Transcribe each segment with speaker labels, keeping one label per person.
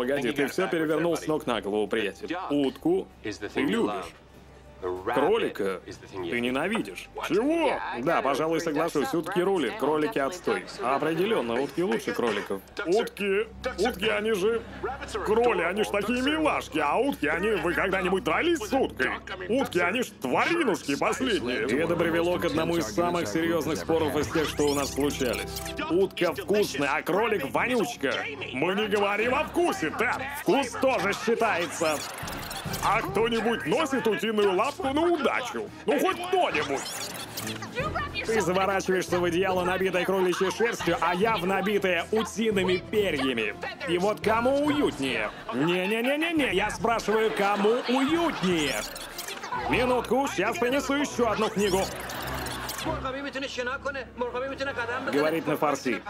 Speaker 1: Погоди, ты все перевернул с ног на голову, приятель. Утку ты любишь. Кролика ты ненавидишь. Чего? Да, пожалуй, соглашусь. Утки рулят, кролики отстой. Определенно, утки лучше кроликов. Утки, утки, они же кроли, они ж такие милашки, а утки, они, вы когда-нибудь дрались с уткой? Утки, они ж тваринушки последние. И это привело к одному из самых серьезных споров из тех, что у нас случались. Утка вкусная, а кролик вонючка. Мы не говорим о вкусе, Тэд. Вкус тоже считается. А кто-нибудь носит утиную лапку на удачу? Ну, хоть кто-нибудь! Ты заворачиваешься в одеяло, набитое кроличьей шерстью, а я в набитое утиными перьями. И вот кому уютнее? Не-не-не-не-не, я спрашиваю, кому уютнее? Минутку, сейчас принесу еще одну книгу. Говорит на фарси.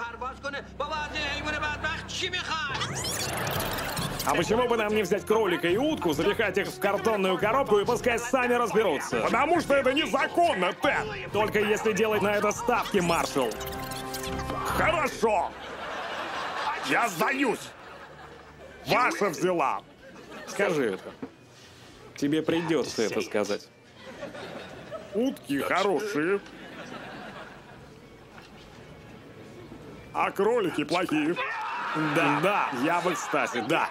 Speaker 1: А почему бы нам не взять кролика и утку, запихать их в картонную коробку и пускай сами разберутся? Потому что это незаконно, Тед! Только если делать на это ставки, маршал. Хорошо! Я сдаюсь! Ваша взяла! Скажи это. Тебе придется это сказать. Утки хорошие. А кролики плохие. Да, да, я бы, кстати, да.